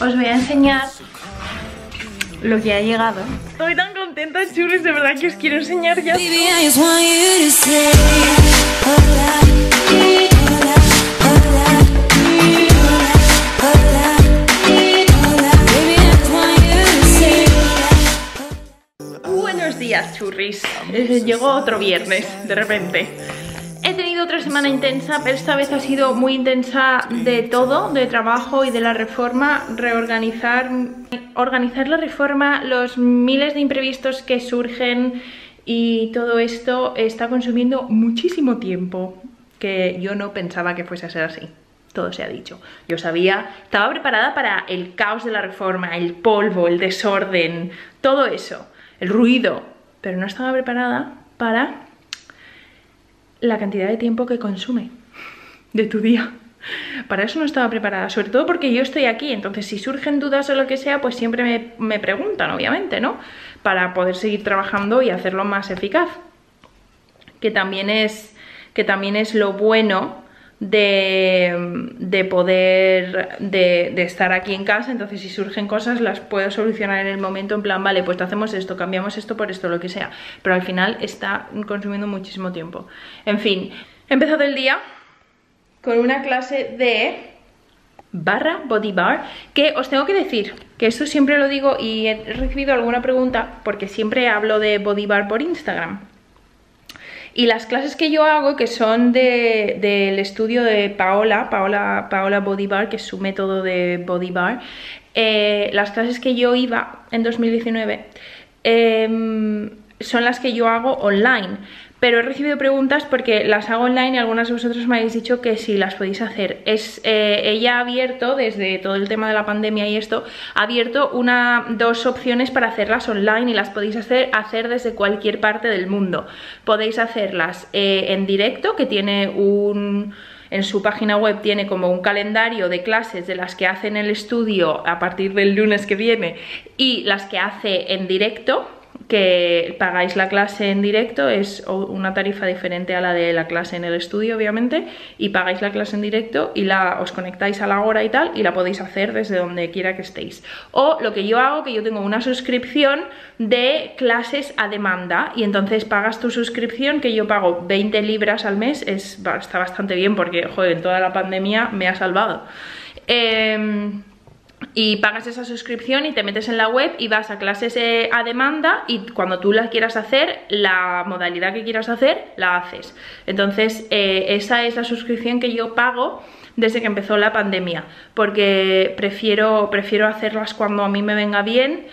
os voy a enseñar lo que ha llegado. Estoy tan contenta, churris, de verdad que os quiero enseñar ya. Buenos días, churris. Eh, llegó otro viernes, de repente. Otra semana intensa, pero esta vez ha sido muy intensa de todo, de trabajo y de la reforma, reorganizar, organizar la reforma, los miles de imprevistos que surgen y todo esto está consumiendo muchísimo tiempo, que yo no pensaba que fuese a ser así. Todo se ha dicho. Yo sabía, estaba preparada para el caos de la reforma, el polvo, el desorden, todo eso, el ruido, pero no estaba preparada para la cantidad de tiempo que consume de tu día. Para eso no estaba preparada, sobre todo porque yo estoy aquí, entonces si surgen dudas o lo que sea, pues siempre me, me preguntan, obviamente, ¿no? Para poder seguir trabajando y hacerlo más eficaz. Que también es, que también es lo bueno de, poder, de, de, estar aquí en casa, entonces si surgen cosas las puedo solucionar en el momento en plan, vale, pues hacemos esto, cambiamos esto por esto, lo que sea, pero al final está consumiendo muchísimo tiempo. En fin, he empezado el día con una clase de barra body bar que os tengo que decir que esto siempre lo digo y he recibido alguna pregunta porque siempre hablo de body bar por Instagram y las clases que yo hago, que son del estudio de Paola, Paola, Paola Body Bar, que es su método de Body Bar, eh, las clases que yo iba en 2019 em, son las que yo hago online pero he recibido preguntas porque las hago online y algunas de vosotros me habéis dicho que si las podéis hacer. Es, eh, ella ha abierto, desde todo el tema de la pandemia y esto, ha abierto una, dos opciones para hacerlas online y las podéis hacer, hacer desde cualquier parte del mundo. Podéis hacerlas eh, en directo, que tiene un... En su página web tiene como un calendario de clases de las que hace en el estudio a partir del lunes que viene y las que hace en directo, que pagáis la clase en directo, es una tarifa diferente a la de la clase en el estudio, obviamente, y pagáis la clase en directo y la, os conectáis a la hora y tal, y la podéis hacer desde donde quiera que estéis. O lo que yo hago, que yo tengo una suscripción de clases a demanda, y entonces pagas tu suscripción, que yo pago 20 libras al mes, es, está bastante bien porque, joder, en toda la pandemia me ha salvado. Eh, y pagas esa suscripción y te metes en la web y vas a clases eh, a demanda y cuando tú las quieras hacer, la modalidad que quieras hacer, la haces. Entonces, eh, esa es la suscripción que yo pago desde que empezó la pandemia, porque prefiero, prefiero hacerlas cuando a mí me venga bien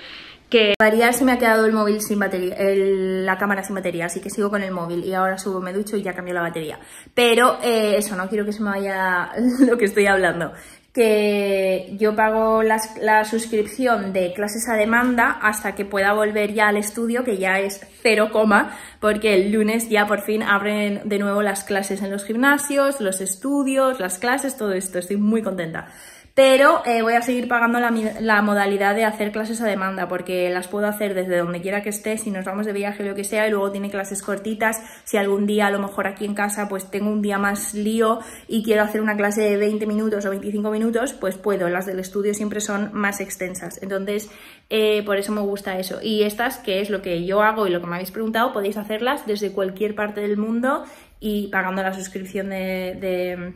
que batería se me ha quedado el móvil sin batería, la cámara sin batería, así que sigo con el móvil y ahora subo, me ducho y ya cambio la batería. Pero eh, eso, no quiero que se me vaya lo que estoy hablando que yo pago la suscripción de clases a demanda hasta que pueda volver ya al estudio, que ya es cero coma, porque el lunes ya por fin abren de nuevo las clases en los gimnasios, los estudios, las clases, todo esto. Estoy muy contenta pero eh, voy a seguir pagando la, modalidad de hacer clases a demanda porque las puedo hacer desde donde quiera que esté, si nos vamos de viaje o lo que sea, y luego tiene clases cortitas, si algún día a lo mejor aquí en casa pues tengo un día más lío y quiero hacer una clase de 20 minutos o 25 minutos, pues puedo, las del estudio siempre son más extensas, entonces eh, por eso me gusta eso. Y estas, que es lo que yo hago y lo que me habéis preguntado, podéis hacerlas desde cualquier parte del mundo y pagando la suscripción de,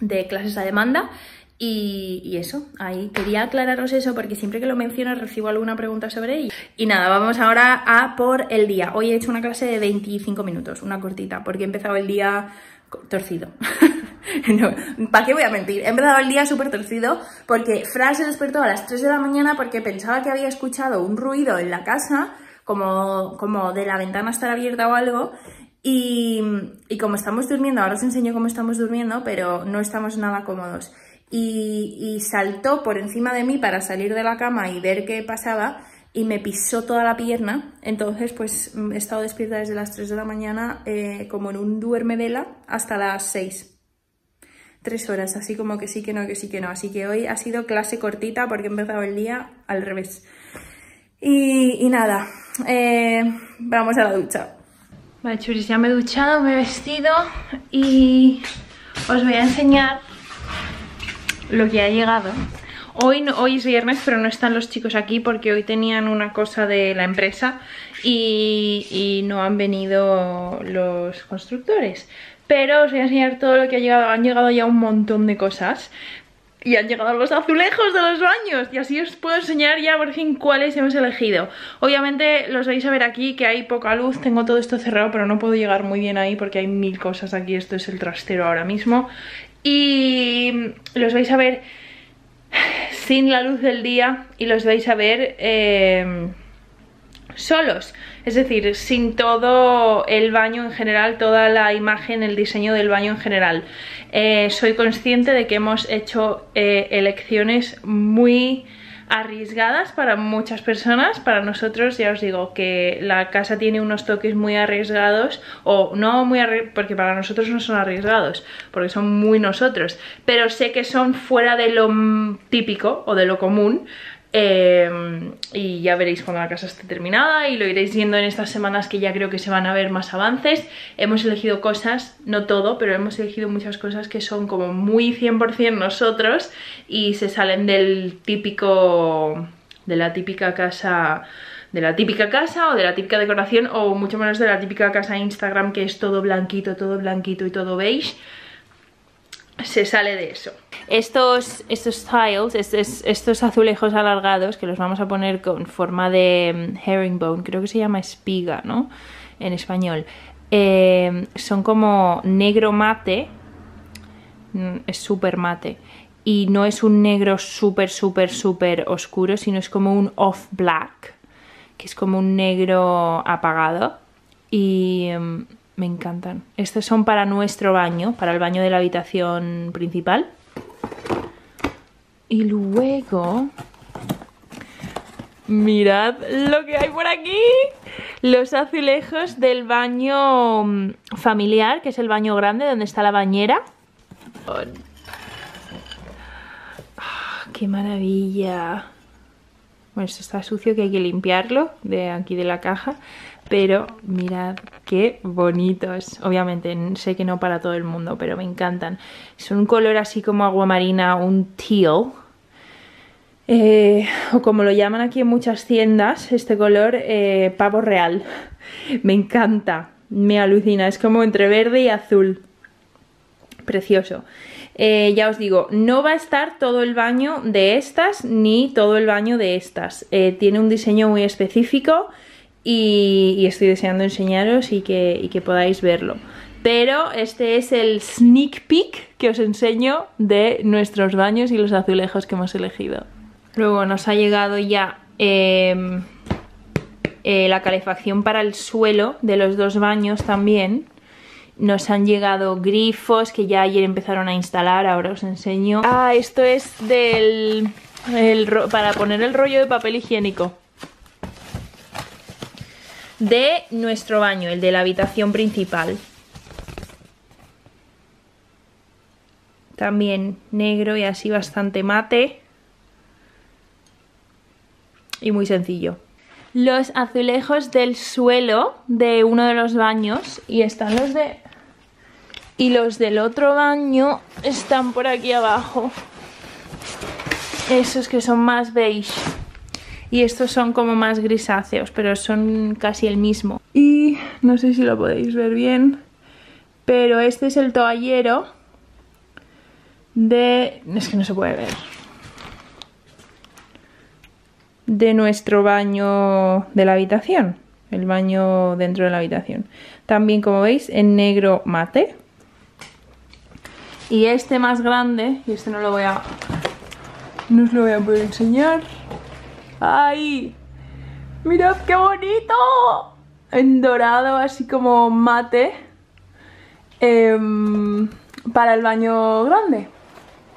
de clases a demanda. Y, eso, ahí quería aclararos eso porque siempre que lo menciono recibo alguna pregunta sobre ello. Y nada, vamos ahora a por el día. Hoy he hecho una clase de 25 minutos, una cortita, porque he empezado el día torcido. ¿Para qué voy a mentir? He empezado el día súper torcido porque Fran se despertó a las 3 de la mañana porque pensaba que había escuchado un ruido en la casa, como, como de la ventana estar abierta o algo, y, y como estamos durmiendo, ahora os enseño cómo estamos durmiendo, pero no estamos nada cómodos y, saltó por encima de mí para salir de la cama y ver qué pasaba y me pisó toda la pierna. Entonces, pues he estado despierta desde las 3 de la mañana eh, como en un duerme vela hasta las 6. Tres horas, así como que sí, que no, que sí, que no. Así que hoy ha sido clase cortita porque he empezado el día al revés. Y, nada, eh, vamos a la ducha. Vale, churis, ya me he duchado, me he vestido y os voy a enseñar lo que ha llegado. Hoy, hoy es viernes, pero no están los chicos aquí porque hoy tenían una cosa de la empresa y, y no han venido los constructores. Pero os voy a enseñar todo lo que ha llegado. Han llegado ya un montón de cosas y han llegado los azulejos de los baños y así os puedo enseñar ya por fin cuáles hemos elegido obviamente los vais a ver aquí que hay poca luz tengo todo esto cerrado pero no puedo llegar muy bien ahí porque hay mil cosas aquí esto es el trastero ahora mismo y los vais a ver sin la luz del día y los vais a ver eh, solos es decir, sin todo el baño en general, toda la imagen, el diseño del baño en general. Eh, soy consciente de que hemos hecho eh, elecciones muy arriesgadas para muchas personas, para nosotros ya os digo que la casa tiene unos toques muy arriesgados o no muy arriesgados, porque para nosotros no son arriesgados, porque son muy nosotros, pero sé que son fuera de lo típico o de lo común, Em, y ya veréis cuando la casa esté terminada y lo iréis viendo en estas semanas que ya creo que se van a ver más avances. Hemos elegido cosas, no todo, pero hemos elegido muchas cosas que son como muy 100% nosotros y se salen del típico, de la típica casa de la típica casa o de la típica decoración o mucho menos de la típica casa Instagram que es todo blanquito, todo blanquito y todo beige se sale de eso. Estos, estos tiles, estos, azulejos alargados que los vamos a poner con forma de mm, herringbone, creo que se llama espiga, ¿no? En español. Eh, son como negro mate, mm, es súper mate. Y no es un negro súper, súper, súper oscuro, sino es como un off black, que es como un negro apagado. Y mm, me encantan. Estos son para nuestro baño, para el baño de la habitación principal. Y luego... Mirad lo que hay por aquí. Los azulejos del baño mm, familiar, que es el baño grande donde está la bañera. Ah, ¡Qué maravilla! Bueno, esto está sucio que hay que limpiarlo de aquí de la caja. Pero mirad qué bonitos. Obviamente sé que no para todo el mundo, pero me encantan. Son un color así como agua marina, un teal. Eh, o como lo llaman aquí en muchas tiendas, este color eh, pavo real. Me encanta, me alucina. Es como entre verde y azul. Precioso. Eh, ya os digo, no va a estar todo el baño de estas ni todo el baño de estas. tiene un diseño muy específico y, estoy deseando enseñaros y que, podáis verlo. Pero este es el sneak peek que os enseño de nuestros baños y los azulejos que hemos elegido. Luego nos ha llegado ya em, eh, la calefacción para el suelo de los dos baños también. Nos han llegado grifos que ya ayer empezaron a instalar, ahora os enseño. Ah, esto es del, para poner el rollo de papel higiénico de nuestro baño, el de la habitación principal. También negro y así bastante mate. Y muy sencillo. Los azulejos del suelo de uno de los baños y están los de... Y los del otro baño están por aquí abajo. Esos que son más beige y estos son como más grisáceos, pero son casi el mismo. Y no sé si lo podéis ver bien, pero este es el toallero de... es que no se puede ver. De nuestro baño de la habitación, el baño dentro de la habitación. También, como veis, en negro mate. Y este más grande, y este no lo voy a... No os lo voy a poder enseñar ¡Ay! ¡Mirad qué bonito! En dorado, así como mate. Em, para el baño grande.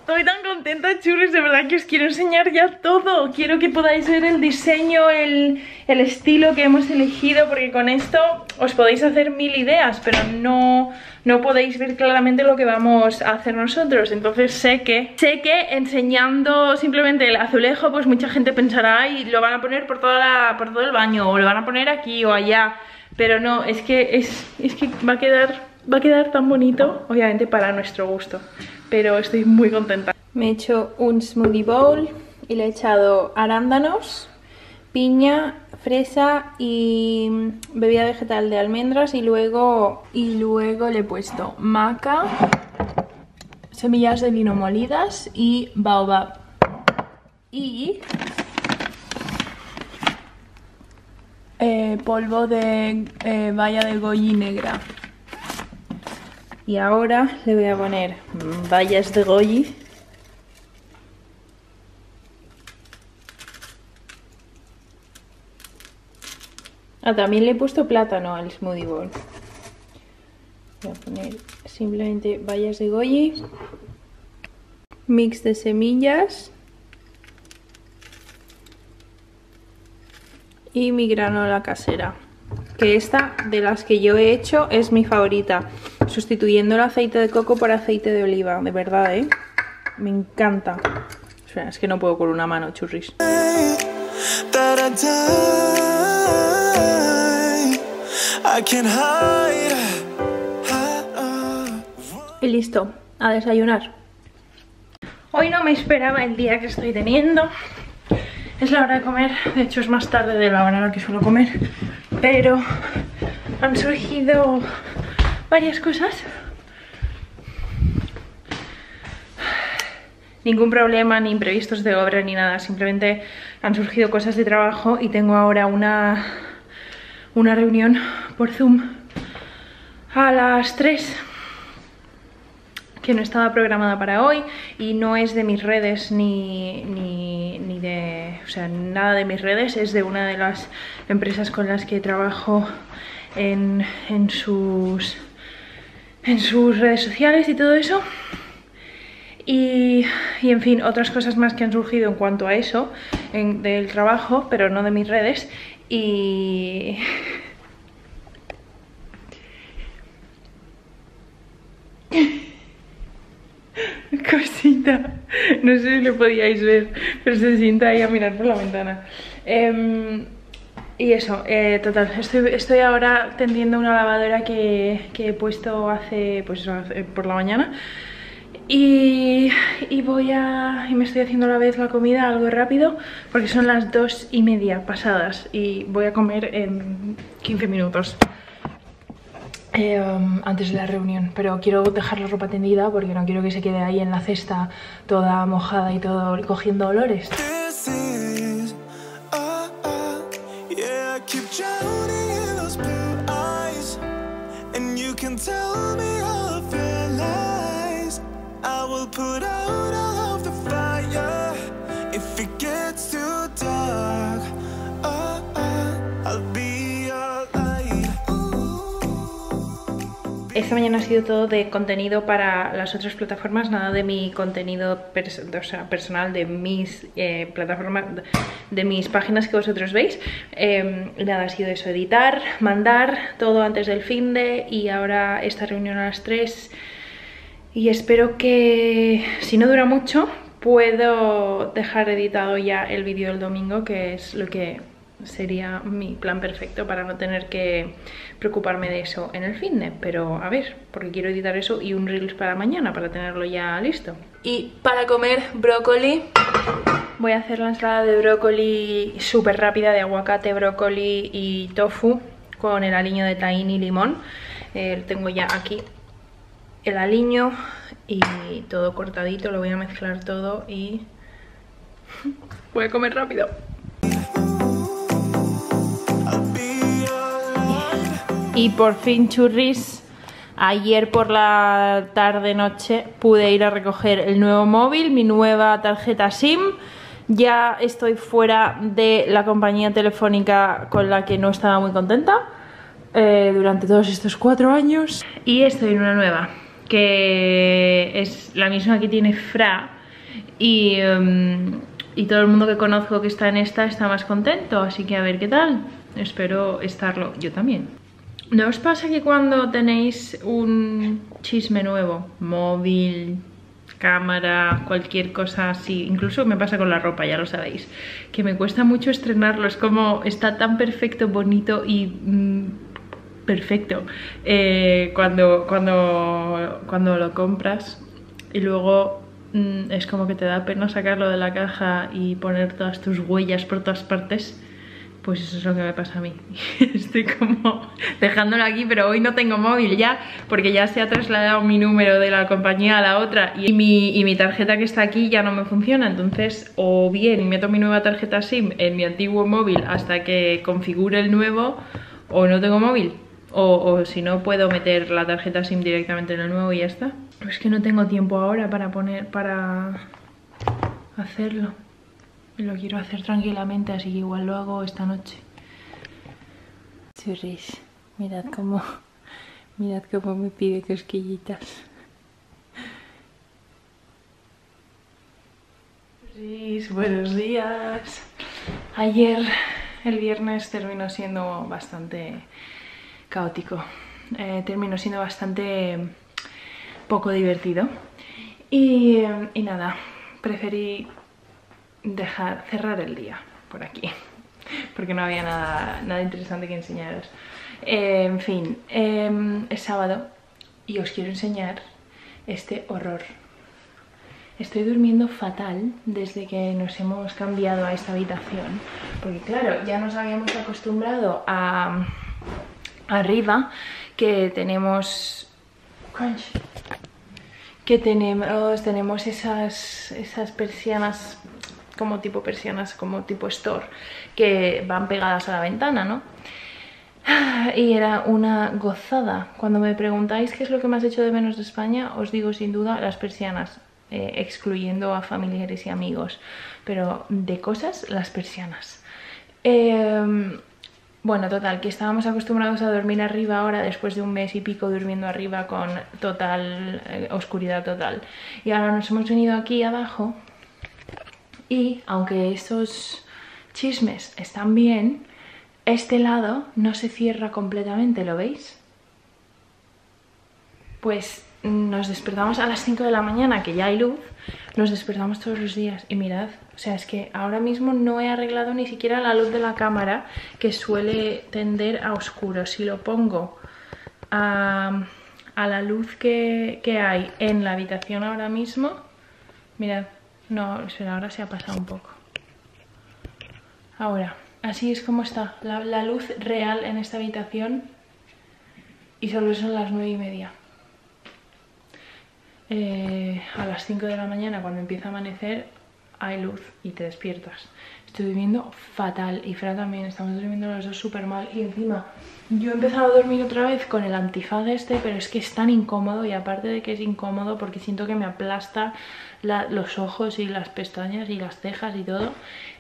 Estoy tan contenta, churros, de verdad que os quiero enseñar ya todo. Quiero que podáis ver el diseño, el, el, estilo que hemos elegido, porque con esto os podéis hacer mil ideas, pero no, no podéis ver claramente lo que vamos a hacer nosotros. Entonces sé que, sé que enseñando simplemente el azulejo, pues mucha gente pensará y lo van a poner por, toda la, por todo el baño, o lo van a poner aquí o allá. Pero no, es que, es, es que va a quedar va a quedar tan bonito, obviamente para nuestro gusto pero estoy muy contenta. Me he hecho un smoothie bowl y le he echado arándanos, piña, fresa y bebida vegetal de almendras y luego, y luego le he puesto maca, semillas de vino molidas y baobab. Y eh, polvo de eh, valla de goji negra. Y ahora le voy a poner bayas de goji Ah, también le he puesto plátano al smoothie bowl. Voy a poner simplemente bayas de goji, mix de semillas y mi granola casera. Que esta, de las que yo he hecho, es mi favorita. Sustituyendo el aceite de coco por aceite de oliva. De verdad, ¿eh? Me encanta. Espera, es que no puedo con una mano, churris. Y listo, a desayunar. Hoy no me esperaba el día que estoy teniendo. Es la hora de comer, de hecho es más tarde de la hora en la que suelo comer. Pero han surgido varias cosas. Ningún problema, ni imprevistos de obra, ni nada. Simplemente han surgido cosas de trabajo y tengo ahora una una reunión por Zoom a las 3 que no estaba programada para hoy y no es de mis redes ni, ni, de... o sea, nada de mis redes, es de una de las empresas con las que trabajo en, en sus, en sus redes sociales y todo eso. Y, y, en fin, otras cosas más que han surgido en cuanto a eso, del trabajo, pero no de mis redes. Y... Cosita, no sé si lo podíais ver, pero se sienta ahí a mirar por la ventana. Em, y eso, eh, total, estoy, estoy, ahora tendiendo una lavadora que, que he puesto hace, pues, por la mañana. Y, voy a... y me estoy haciendo a la vez la comida algo rápido porque son las dos y media pasadas y voy a comer en 15 minutos. Eh, um, antes de la reunión pero quiero dejar la ropa tendida porque no quiero que se quede ahí en la cesta toda mojada y todo cogiendo olores Esta mañana ha sido todo de contenido para las otras plataformas, nada de mi contenido personal, de mis eh, plataformas, de mis páginas que vosotros veis. Em, nada, ha sido eso, editar, mandar, todo antes del fin de y ahora esta reunión a las 3 y espero que, si no dura mucho, puedo dejar editado ya el vídeo del domingo, que es lo que sería mi plan perfecto para no tener que preocuparme de eso en el fitness pero a ver, porque quiero editar eso y un reels para mañana para tenerlo ya listo. Y para comer brócoli voy a hacer la ensalada de brócoli súper rápida de aguacate, brócoli y tofu con el aliño de tahín y limón. Eh, tengo ya aquí el aliño y todo cortadito, lo voy a mezclar todo y voy a comer rápido Y por fin churris, ayer por la tarde noche pude ir a recoger el nuevo móvil, mi nueva tarjeta SIM. Ya estoy fuera de la compañía telefónica con la que no estaba muy contenta eh, durante todos estos cuatro años. Y estoy en una nueva, que es la misma que tiene Fra. Y, em, y todo el mundo que conozco que está en esta está más contento, así que a ver qué tal. Espero estarlo yo también. ¿No os pasa que cuando tenéis un chisme nuevo, móvil, cámara, cualquier cosa así, incluso me pasa con la ropa, ya lo sabéis, que me cuesta mucho estrenarlo, es como está tan perfecto, bonito y mm, perfecto eh, cuando, cuando, cuando lo compras y luego mm, es como que te da pena sacarlo de la caja y poner todas tus huellas por todas partes. Pues eso es lo que me pasa a mí. Estoy como dejándolo aquí, pero hoy no tengo móvil ya, porque ya se ha trasladado mi número de la compañía a la otra y mi, y mi tarjeta que está aquí ya no me funciona. Entonces, o bien meto mi nueva tarjeta SIM en mi antiguo móvil hasta que configure el nuevo, o no tengo móvil. O, o si no, puedo meter la tarjeta SIM directamente en el nuevo y ya está. Pero es que no tengo tiempo ahora para poner, para hacerlo. Lo quiero hacer tranquilamente, así que igual lo hago esta noche. Churris, mirad cómo, mirad cómo me pide cosquillitas. Churris, buenos días. Ayer, el viernes, terminó siendo bastante caótico. Eh, terminó siendo bastante poco divertido. Y, y nada, preferí dejar cerrar el día por aquí porque no había nada, nada interesante que enseñaros. Eh, en fin, eh, es sábado y os quiero enseñar este horror. Estoy durmiendo fatal desde que nos hemos cambiado a esta habitación porque claro, ya nos habíamos acostumbrado a arriba que tenemos crunch que tenemos, tenemos esas, esas persianas como tipo persianas, como tipo store, que van pegadas a la ventana, ¿no? Y era una gozada. Cuando me preguntáis qué es lo que más hecho de menos de España, os digo sin duda las persianas, eh, excluyendo a familiares y amigos. Pero de cosas, las persianas. Em, bueno, total, que estábamos acostumbrados a dormir arriba ahora después de un mes y pico durmiendo arriba con total eh, oscuridad total. Y ahora nos hemos venido aquí abajo y aunque estos chismes están bien, este lado no se cierra completamente, ¿lo veis? Pues nos despertamos a las 5 de la mañana, que ya hay luz, nos despertamos todos los días y mirad, o sea, es que ahora mismo no he arreglado ni siquiera la luz de la cámara que suele tender a oscuro. Si lo pongo a, la luz que, que hay en la habitación ahora mismo, mirad, no, ahora se ha pasado un poco. Ahora, así es como está la, luz real en esta habitación y solo son las nueve y media. Eh, a las 5 de la mañana cuando empieza a amanecer hay luz y te despiertas. Estoy durmiendo fatal y Fra también, estamos durmiendo los dos súper mal y encima yo he empezado a dormir otra vez con el antifaz este, pero es que es tan incómodo y aparte de que es incómodo porque siento que me aplasta los ojos y las pestañas y las cejas y todo,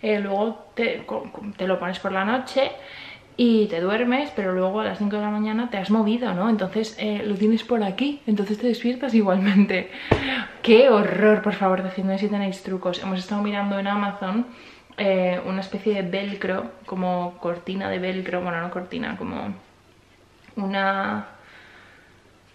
eh, luego te, lo pones por la noche y te duermes, pero luego a las 5 de la mañana te has movido, ¿no? Entonces eh, lo tienes por aquí, entonces te despiertas igualmente. ¡Qué horror! Por favor, decidme si tenéis trucos. Hemos estado mirando en Amazon eh, una especie de velcro, como cortina de velcro, bueno, no cortina, como una,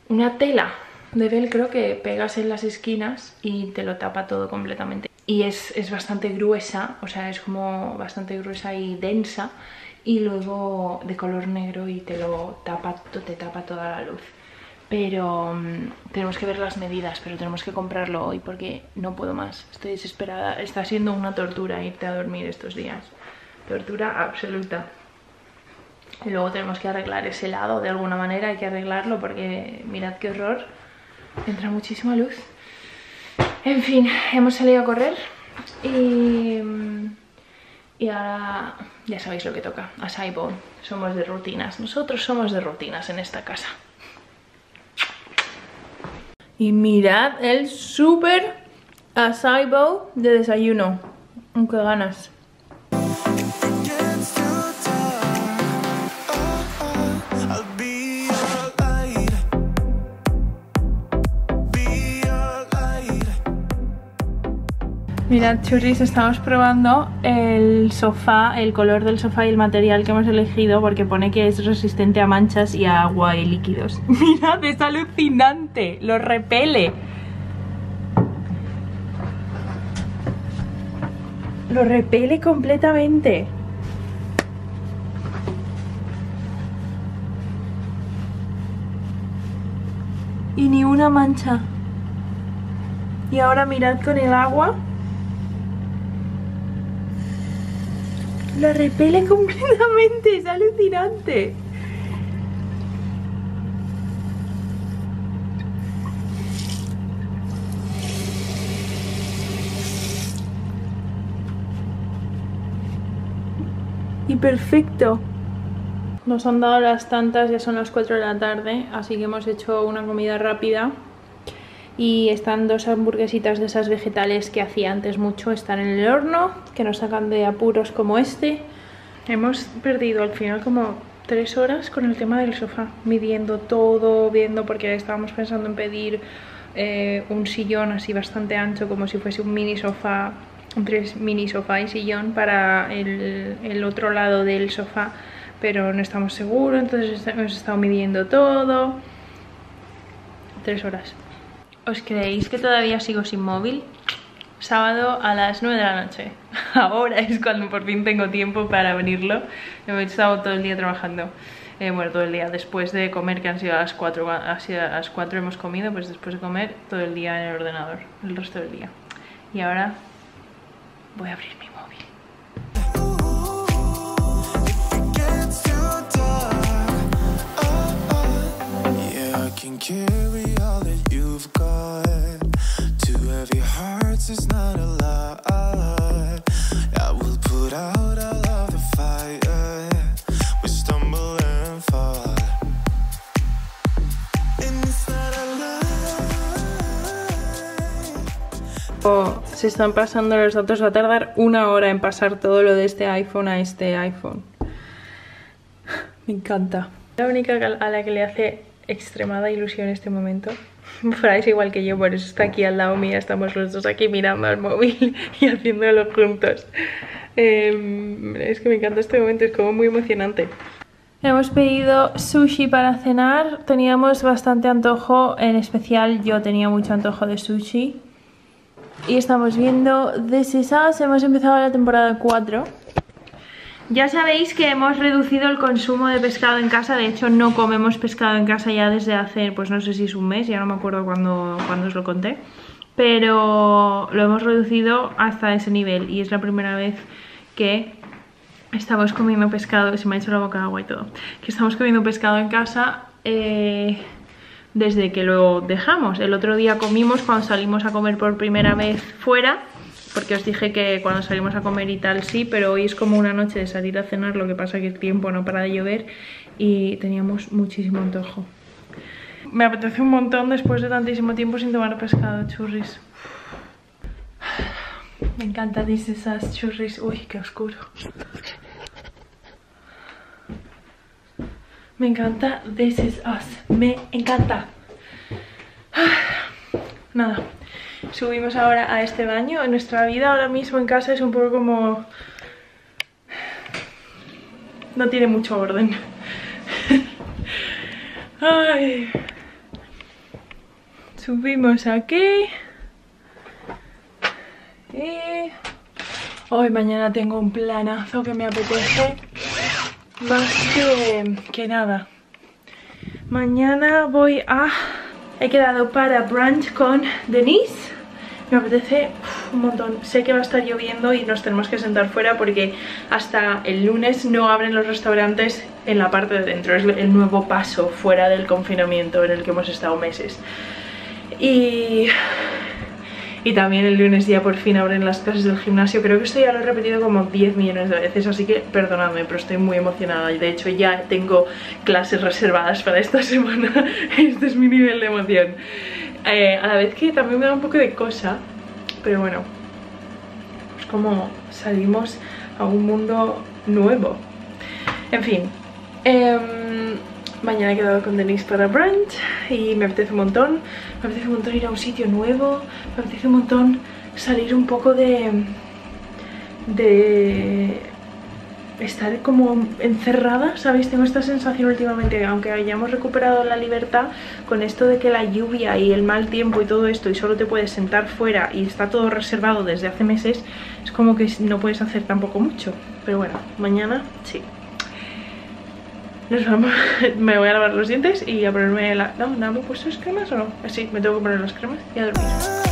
una tela de velcro que pegas en las esquinas y te lo tapa todo completamente. Y es, es bastante gruesa, o sea, es como bastante gruesa y densa y luego de color negro y te lo tapa, te tapa toda la luz pero mm, tenemos que ver las medidas, pero tenemos que comprarlo hoy porque no puedo más, estoy desesperada, está siendo una tortura irte a dormir estos días, tortura absoluta. Y luego tenemos que arreglar ese lado de alguna manera, hay que arreglarlo porque mirad qué horror, entra muchísima luz. En fin, hemos salido a correr y, mm, y ahora ya sabéis lo que toca, a Saibo, somos de rutinas, nosotros somos de rutinas en esta casa. Y mirad el super acai de desayuno. Aunque ganas. Mirad, churris, estamos probando el sofá, el color del sofá y el material que hemos elegido porque pone que es resistente a manchas y a agua y líquidos. Mirad, es alucinante, lo repele. Lo repele completamente. Y ni una mancha. Y ahora mirad con el agua. Lo repele completamente, es alucinante. Y perfecto. Nos han dado las tantas, ya son las 4 de la tarde, así que hemos hecho una comida rápida. Y están dos hamburguesitas de esas vegetales que hacía antes mucho, están en el horno, que nos sacan de apuros como este. Hemos perdido al final como tres horas con el tema del sofá, midiendo todo, viendo, porque estábamos pensando en pedir eh, un sillón así bastante ancho, como si fuese un mini sofá, un tres mini sofá y sillón para el, el otro lado del sofá pero no estamos seguros, entonces hemos estado midiendo todo. Tres horas. ¿Os creéis que todavía sigo sin móvil? Sábado a las 9 de la noche. Ahora es cuando por fin tengo tiempo para venirlo. He estado todo el día trabajando. Eh, bueno, todo el día. Después de comer, que han sido a las 4, a las 4 hemos comido, pues después de comer, todo el día en el ordenador, el resto del día. Y ahora voy a abrir mi móvil. Can carry all that you've got. Two heavy hearts is not a lie. I will put out all of the fire. We stumble and fall. And it's not a lie. Oh, se están pasando los datos, va a tardar una hora en pasar todo lo de este iPhone a este iPhone. Me encanta. La única a la que le hace extremada ilusión este momento. Fray es igual que yo, por eso está aquí al lado mía, estamos los dos aquí mirando al móvil y haciéndolo juntos. Eh, es que me encanta este momento, es como muy emocionante. Hemos pedido sushi para cenar, teníamos bastante antojo, en especial yo tenía mucho antojo de sushi. Y estamos viendo This Is hemos empezado la temporada 4. Ya sabéis que hemos reducido el consumo de pescado en casa, de hecho no comemos pescado en casa ya desde hace, pues no sé si es un mes, ya no me acuerdo cuándo, cuándo os lo conté. Pero lo hemos reducido hasta ese nivel y es la primera vez que estamos comiendo pescado, se me ha hecho la boca agua y todo, que estamos comiendo pescado en casa eh, desde que lo dejamos. El otro día comimos cuando salimos a comer por primera vez fuera, porque os dije que cuando salimos a comer y tal sí, pero hoy es como una noche de salir a cenar, lo que pasa que el tiempo no para de llover y teníamos muchísimo antojo. Me apetece un montón después de tantísimo tiempo sin tomar pescado, churris. Me encanta esas churris. Uy, qué oscuro. Me encanta This Is Us. Me encanta. Nada. Subimos ahora a este baño. Nuestra vida ahora mismo en casa es un poco como... No tiene mucho orden. Ay. Subimos aquí. Y... Hoy mañana tengo un planazo que me apetece más que, que nada. Mañana voy a... He quedado para brunch con Denise. Me apetece un montón. Sé que va a estar lloviendo y nos tenemos que sentar fuera porque hasta el lunes no abren los restaurantes en la parte de dentro. Es el nuevo paso fuera del confinamiento en el que hemos estado meses. Y y también el lunes ya por fin abren las clases del gimnasio. Creo que esto ya lo he repetido como 10 millones de veces, así que perdonadme, pero estoy muy emocionada. Y de hecho ya tengo clases reservadas para esta semana. este es mi nivel de emoción. Eh, a la vez que también me da un poco de cosa, pero bueno, es como salimos a un mundo nuevo. En fin, eh, Mañana he quedado con Denise para brunch y me apetece un montón. Me apetece un montón ir a un sitio nuevo. Me apetece un montón salir un poco de... de estar como encerrada, ¿sabéis? Tengo esta sensación últimamente, aunque hayamos recuperado la libertad, con esto de que la lluvia y el mal tiempo y todo esto, y solo te puedes sentar fuera y está todo reservado desde hace meses, es como que no puedes hacer tampoco mucho. Pero bueno, mañana sí. Nos vamos, me voy a lavar los dientes y a ponerme la... No, ¿no me he puesto las cremas o no? Sí, me tengo que poner las cremas y a dormir.